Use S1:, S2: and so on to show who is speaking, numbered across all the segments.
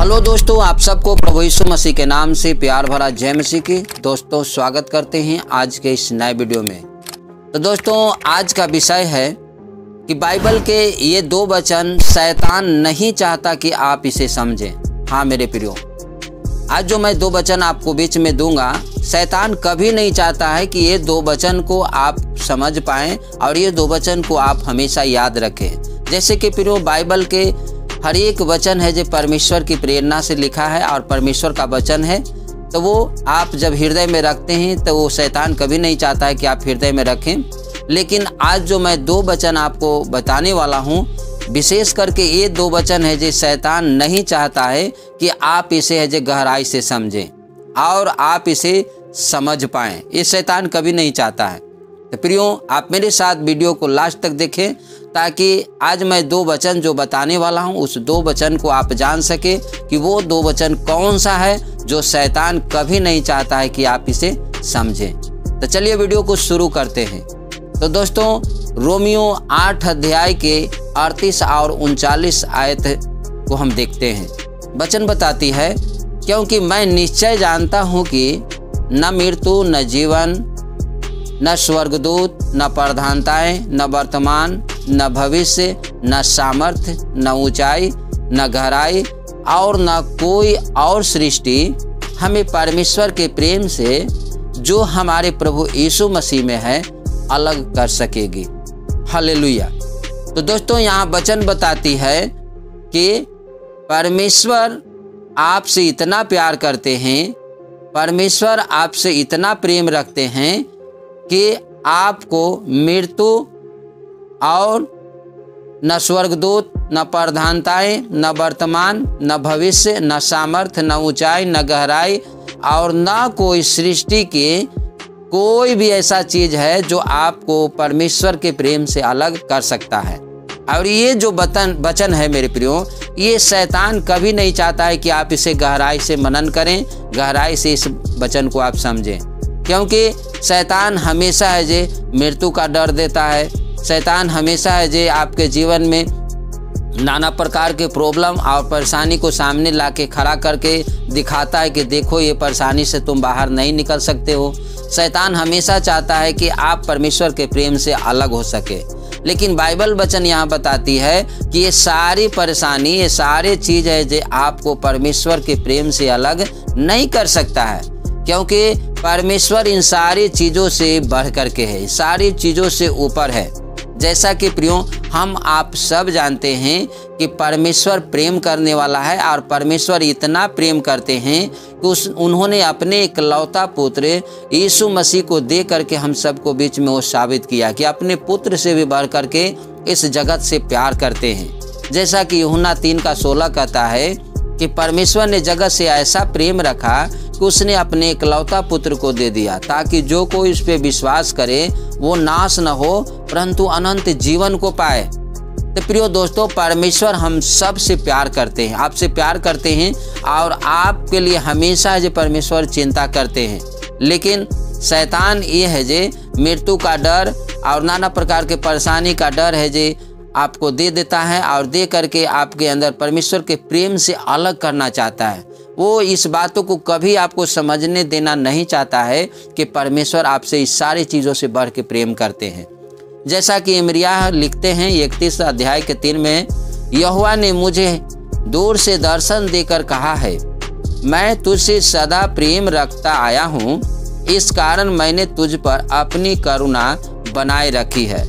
S1: Hello दोस्तों आप सबको प्रभु यीशु मसीह के नाम से प्यार भरा जय मसीह की दोस्तों स्वागत करते हैं आज के इस नए वीडियो में तो दोस्तों आज का विषय है कि बाइबल के ये दो वचन शैतान नहीं चाहता कि आप इसे समझें हाँ मेरे प्रियो आज जो मैं दो वचन आपको बीच में दूंगा शैतान कभी नहीं चाहता है कि ये दो वचन को आप समझ पाए और ये दो वचन को आप हमेशा याद रखें जैसे कि प्रियो बाइबल के हर एक वचन है जो परमेश्वर की प्रेरणा से लिखा है और परमेश्वर का वचन है तो वो आप जब हृदय में रखते हैं तो वो शैतान कभी नहीं चाहता है कि आप हृदय में रखें लेकिन आज जो मैं दो वचन आपको बताने वाला हूँ विशेष करके ये दो वचन है जो शैतान नहीं चाहता है कि आप इसे है जो गहराई से समझें और आप इसे समझ पाएँ ये शैतान कभी नहीं चाहता है तो प्रियो आप मेरे साथ वीडियो को लास्ट तक देखें ताकि आज मैं दो वचन जो बताने वाला हूँ उस दो वचन को आप जान सके कि वो दो वचन कौन सा है जो शैतान कभी नहीं चाहता है कि आप इसे समझें तो चलिए वीडियो को शुरू करते हैं तो दोस्तों रोमियो आठ अध्याय के अड़तीस और उनचालीस आयत को हम देखते हैं वचन बताती है क्योंकि मैं निश्चय जानता हूँ कि न मृत्यु न जीवन न स्वर्गदूत न प्रधानताएं न वर्तमान न भविष्य न सामर्थ्य न ऊंचाई न गहराई और न कोई और सृष्टि हमें परमेश्वर के प्रेम से जो हमारे प्रभु यीशु मसीह में है अलग कर सकेगी हालेलुया तो दोस्तों यहाँ वचन बताती है कि परमेश्वर आपसे इतना प्यार करते हैं परमेश्वर आपसे इतना प्रेम रखते हैं कि आपको मृत्यु और न स्वर्गदूत न प्रधानताएँ न वर्तमान न भविष्य न सामर्थ्य न ऊंचाई न गहराई और न कोई सृष्टि के कोई भी ऐसा चीज़ है जो आपको परमेश्वर के प्रेम से अलग कर सकता है और ये जो वतन वचन है मेरे प्रियो ये शैतान कभी नहीं चाहता है कि आप इसे गहराई से मनन करें गहराई से इस वचन को आप समझें क्योंकि शैतान हमेशा है जे मृत्यु का डर देता है शैतान हमेशा है जे आपके जीवन में नाना प्रकार के प्रॉब्लम और परेशानी को सामने ला के खड़ा करके दिखाता है कि देखो ये परेशानी से तुम बाहर नहीं निकल सकते हो शैतान हमेशा चाहता है कि आप परमेश्वर के प्रेम से अलग हो सके लेकिन बाइबल वचन यहाँ बताती है कि ये सारी परेशानी ये सारे चीज़ है जो आपको परमेश्वर के प्रेम से अलग नहीं कर सकता है क्योंकि परमेश्वर इन सारी चीज़ों से बढ़ करके है सारी चीज़ों से ऊपर है जैसा कि प्रियो हम आप सब जानते हैं कि परमेश्वर प्रेम करने वाला है और परमेश्वर इतना प्रेम करते हैं कि उस उन्होंने अपने इकलौता पुत्र यीशु मसीह को दे करके हम सबको बीच में वो साबित किया कि अपने पुत्र से भी बढ़ करके इस जगत से प्यार करते हैं जैसा कि यूना तीन का सोलह कहता है कि परमेश्वर ने जगत से ऐसा प्रेम रखा उसने अपने इकलौता पुत्र को दे दिया ताकि जो कोई उस पर विश्वास करे वो नाश न हो परंतु अनंत जीवन को पाए तो प्रियो दोस्तों परमेश्वर हम सब से प्यार करते हैं आपसे प्यार करते हैं और आपके लिए हमेशा जो परमेश्वर चिंता करते हैं लेकिन शैतान ये है जे मृत्यु का डर और नाना प्रकार के परेशानी का डर है जे आपको दे देता है और दे करके आपके अंदर परमेश्वर के प्रेम से अलग करना चाहता है वो इस बातों को कभी आपको समझने देना नहीं चाहता है कि परमेश्वर आपसे इस सारी चीज़ों से बढ़ के प्रेम करते हैं जैसा कि इमरिया लिखते हैं इकतीस अध्याय के तीन में यहुआ ने मुझे दूर से दर्शन देकर कहा है मैं तुझसे सदा प्रेम रखता आया हूँ इस कारण मैंने तुझ पर अपनी करुणा बनाए रखी है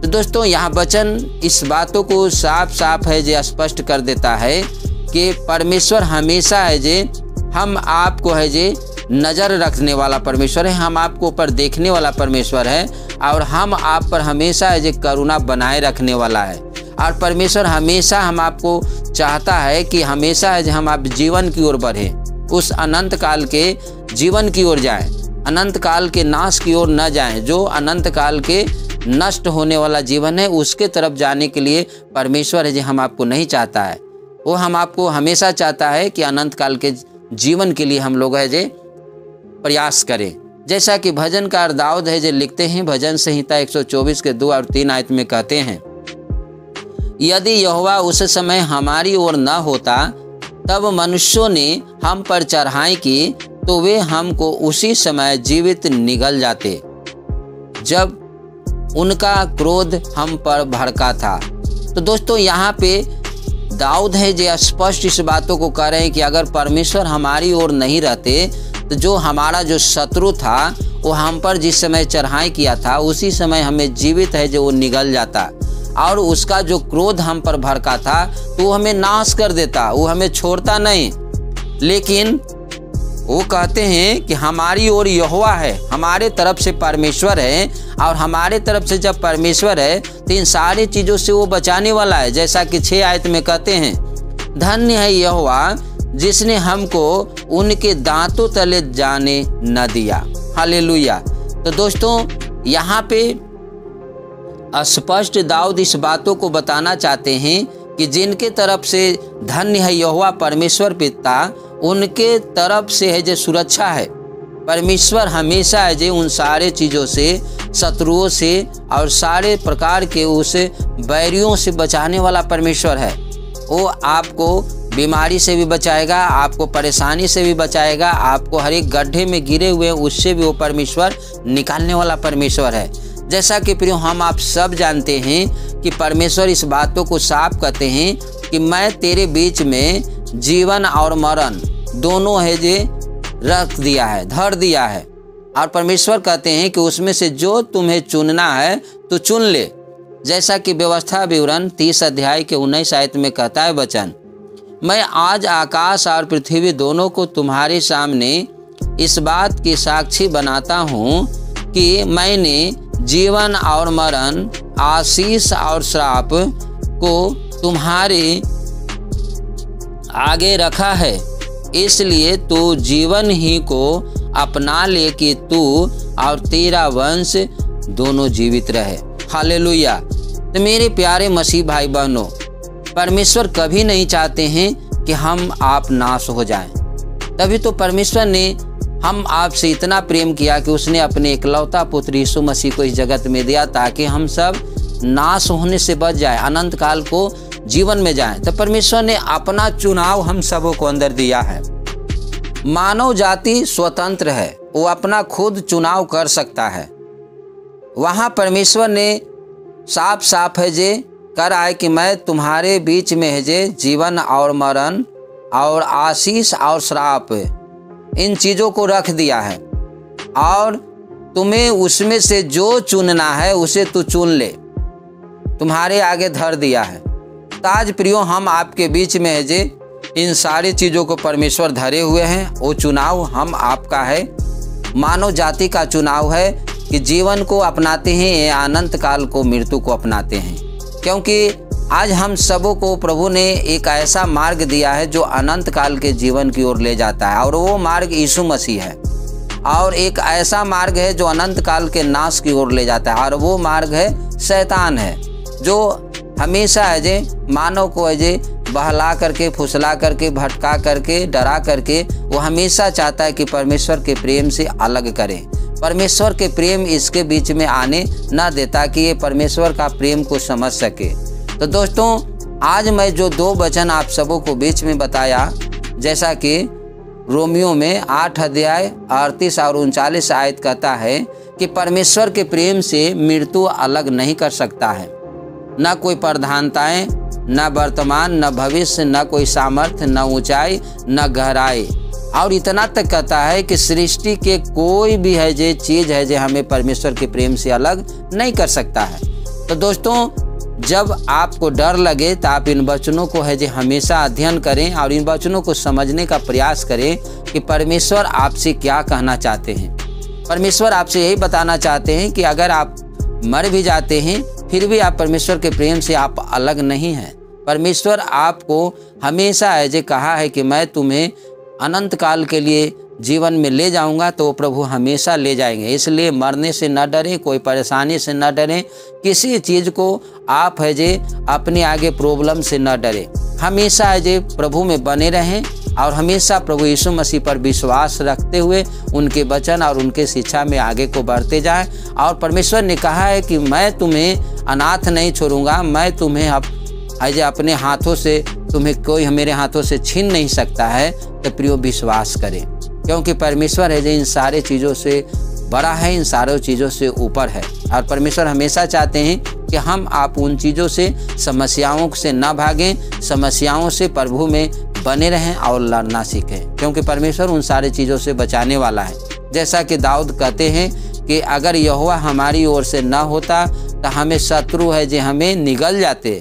S1: तो दोस्तों यहाँ वचन इस बातों को साफ साफ है जो स्पष्ट कर देता है कि परमेश्वर हमेशा है जे हम आपको है जे नज़र रखने वाला परमेश्वर है हम आपको ऊपर देखने वाला परमेश्वर है और हम आप पर हमेशा है जे करुणा बनाए रखने वाला है और परमेश्वर हमेशा हम आपको चाहता है कि हमेशा है हम आप जीवन की ओर बढ़ें उस अनंत काल के जीवन की ओर जाएं अनंत काल के नाश की ओर न जाएं जो अनंत काल के नष्ट होने वाला जीवन है उसके तरफ जाने के लिए परमेश्वर है जी हम आपको नहीं चाहता है वो हम आपको हमेशा चाहता है कि अनंत काल के जीवन के लिए हम लोग है जे प्रयास करें जैसा कि भजन का दाऊद है जे लिखते हैं भजन संहिता 124 के दो और तीन आयत में कहते हैं यदि यहोवा उस समय हमारी ओर न होता तब मनुष्यों ने हम पर चढ़ाई की तो वे हमको उसी समय जीवित निगल जाते जब उनका क्रोध हम पर भड़का था तो दोस्तों यहाँ पे दाऊद है जो स्पष्ट इस बातों को कह रहे हैं कि अगर परमेश्वर हमारी ओर नहीं रहते तो जो हमारा जो शत्रु था वो हम पर जिस समय चढ़ाई किया था उसी समय हमें जीवित है जो वो निगल जाता और उसका जो क्रोध हम पर भड़का था तो वो हमें नाश कर देता वो हमें छोड़ता नहीं लेकिन वो कहते हैं कि हमारी ओर यहुआ है हमारे तरफ से परमेश्वर है और हमारे तरफ से जब परमेश्वर है तो इन सारी चीज़ों से वो बचाने वाला है जैसा कि छः आयत में कहते हैं धन्य है यहुआ जिसने हमको उनके दांतों तले जाने न दिया हालेलुया तो दोस्तों यहाँ पे स्पष्ट दाऊद इस बातों को बताना चाहते हैं कि जिनके तरफ से धन्य है यहुआ परमेश्वर पिता उनके तरफ से है जो सुरक्षा है परमेश्वर हमेशा है जो उन सारे चीज़ों से शत्रुओं से और सारे प्रकार के उस बैरियों से बचाने वाला परमेश्वर है वो आपको बीमारी से भी बचाएगा आपको परेशानी से भी बचाएगा आपको हर एक गड्ढे में गिरे हुए उससे भी वो परमेश्वर निकालने वाला परमेश्वर है जैसा कि प्रियो हम आप सब जानते हैं कि परमेश्वर इस बातों को साफ कहते हैं कि मैं तेरे बीच में जीवन और मरण दोनों है जे रख दिया है धर दिया है और परमेश्वर कहते हैं कि उसमें से जो तुम्हें चुनना है तो चुन ले जैसा कि व्यवस्था विवरण तीस अध्याय के उन्नीस आयत में कहता है वचन मैं आज आकाश और पृथ्वी दोनों को तुम्हारे सामने इस बात की साक्षी बनाता हूँ कि मैंने जीवन और मरण आशीष और श्राप को तुम्हारे आगे रखा है इसलिए तू जीवन ही को अपना ले कि तू और तेरा वंश दोनों जीवित रहे हाले तो मेरे प्यारे मसीह भाई बहनों परमेश्वर कभी नहीं चाहते हैं कि हम आप नाश हो जाएं। तभी तो परमेश्वर ने हम आपसे इतना प्रेम किया कि उसने अपने इकलौता पुत्र यीशु मसीह को इस जगत में दिया ताकि हम सब नाश होने से बच जाए अनंत काल को जीवन में जाएं तो परमेश्वर ने अपना चुनाव हम सबों को अंदर दिया है मानव जाति स्वतंत्र है वो अपना खुद चुनाव कर सकता है वहाँ परमेश्वर ने साफ साफ है जे कर आए कि मैं तुम्हारे बीच में है जे जीवन और मरण और आशीष और श्राप इन चीज़ों को रख दिया है और तुम्हें उसमें से जो चुनना है उसे तू चुन ले तुम्हारे आगे धर दिया है ताज प्रियो हम आपके बीच में है जे इन सारी चीज़ों को परमेश्वर धरे हुए हैं वो चुनाव हम आपका है मानव जाति का चुनाव है कि जीवन को अपनाते हैं या अनंत काल को मृत्यु को अपनाते हैं क्योंकि आज हम सबों को प्रभु ने एक ऐसा मार्ग दिया है जो अनंत काल के जीवन की ओर ले जाता है और वो मार्ग यीशु मसीह है और एक ऐसा मार्ग है जो अनंत काल के नाश की ओर ले जाता है और वो मार्ग है शैतान है जो हमेशा अजय मानव को अजय बहला करके फुसला करके भटका करके डरा करके वो हमेशा चाहता है कि परमेश्वर के प्रेम से अलग करें परमेश्वर के प्रेम इसके बीच में आने ना देता कि ये परमेश्वर का प्रेम को समझ सके तो दोस्तों आज मैं जो दो वचन आप सबों को बीच में बताया जैसा कि रोमियो में आठ अध्याय अड़तीस और उनचालीस आयत कहता है कि परमेश्वर के प्रेम से मृत्यु अलग नहीं कर सकता है न कोई प्रधानताएं न वर्तमान न भविष्य न कोई सामर्थ्य न ऊंचाई न गहराई और इतना तक कहता है कि सृष्टि के कोई भी है जो चीज़ है जो हमें परमेश्वर के प्रेम से अलग नहीं कर सकता है तो दोस्तों जब आपको डर लगे तो आप इन वचनों को है जो हमेशा अध्ययन करें और इन वचनों को समझने का प्रयास करें कि परमेश्वर आपसे क्या कहना चाहते हैं परमेश्वर आपसे यही बताना चाहते हैं कि अगर आप मर भी जाते हैं फिर भी आप परमेश्वर के प्रेम से आप अलग नहीं हैं परमेश्वर आपको हमेशा ऐजे कहा है कि मैं तुम्हें अनंत काल के लिए जीवन में ले जाऊंगा तो प्रभु हमेशा ले जाएंगे इसलिए मरने से न डरें कोई परेशानी से न डरें किसी चीज़ को आप है जे अपने आगे प्रॉब्लम से न डरें हमेशा है जे प्रभु में बने रहें और हमेशा प्रभु यीशु मसीह पर विश्वास रखते हुए उनके वचन और उनके शिक्षा में आगे को बढ़ते जाएं और परमेश्वर ने कहा है कि मैं तुम्हें अनाथ नहीं छोड़ूंगा मैं तुम्हें अब अजय अपने हाथों से तुम्हें कोई मेरे हाथों से छीन नहीं सकता है तो प्रियो विश्वास करें क्योंकि परमेश्वर है जो इन सारे चीज़ों से बड़ा है इन सारों चीज़ों से ऊपर है और परमेश्वर हमेशा चाहते हैं कि हम आप उन चीज़ों से समस्याओं से ना भागें समस्याओं से प्रभु में बने रहें और लड़ना सीखें क्योंकि परमेश्वर उन सारी चीज़ों से बचाने वाला है जैसा कि दाऊद कहते हैं कि अगर यहोवा हमारी ओर से न होता तो हमें शत्रु है जो हमें निगल जाते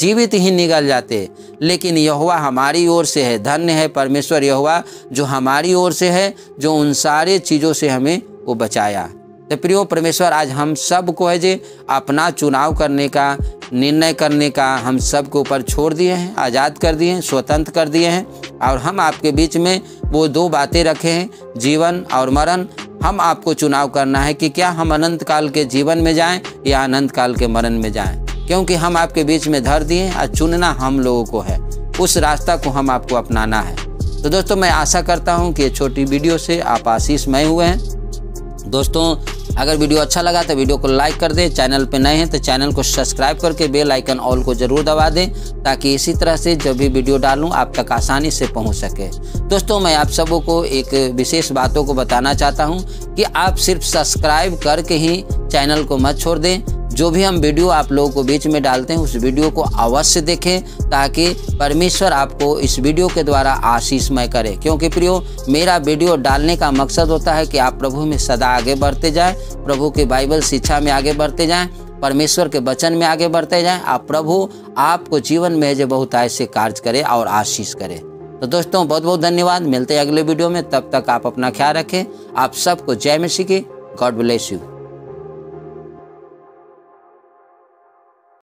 S1: जीवित ही निगल जाते लेकिन यहुआ हमारी ओर से है धन्य है परमेश्वर यहुआ जो हमारी ओर से है जो उन सारे चीज़ों से हमें वो बचाया तो प्रियो परमेश्वर आज हम सब को है जे अपना चुनाव करने का निर्णय करने का हम सब के ऊपर छोड़ दिए हैं आज़ाद कर दिए हैं स्वतंत्र कर दिए हैं और हम आपके बीच में वो दो बातें रखे हैं जीवन और मरण हम आपको चुनाव करना है कि क्या हम अनंत काल के जीवन में जाएं या अनंत काल के मरण में जाएं क्योंकि हम आपके बीच में धर दिए और चुनना हम लोगों को है उस रास्ता को हम आपको अपनाना है तो दोस्तों मैं आशा करता हूँ कि ये छोटी वीडियो से आप आशीषमय हुए हैं दोस्तों अगर वीडियो अच्छा लगा तो वीडियो को लाइक कर दें चैनल पर नए हैं तो चैनल को सब्सक्राइब करके बेल आइकन ऑल को ज़रूर दबा दें ताकि इसी तरह से जब भी वीडियो डालूँ आप तक आसानी से पहुँच सके दोस्तों मैं आप सबों को एक विशेष बातों को बताना चाहता हूँ कि आप सिर्फ सब्सक्राइब करके ही चैनल को मत छोड़ दें जो भी हम वीडियो आप लोगों को बीच में डालते हैं उस वीडियो को अवश्य देखें ताकि परमेश्वर आपको इस वीडियो के द्वारा आशीषमय करे क्योंकि प्रियो मेरा वीडियो डालने का मकसद होता है कि आप प्रभु में सदा आगे बढ़ते जाएँ प्रभु की बाइबल शिक्षा में आगे बढ़ते जाएँ परमेश्वर के वचन में आगे बढ़ते जाएँ आप प्रभु आपको जीवन में जो बहुत ऐसे कार्य करे और आशीष करे तो दोस्तों बहुत बहुत धन्यवाद मिलते हैं अगले वीडियो में तब तक आप अपना ख्याल रखें आप सबको जय मसीह की गॉड ब्लेस यू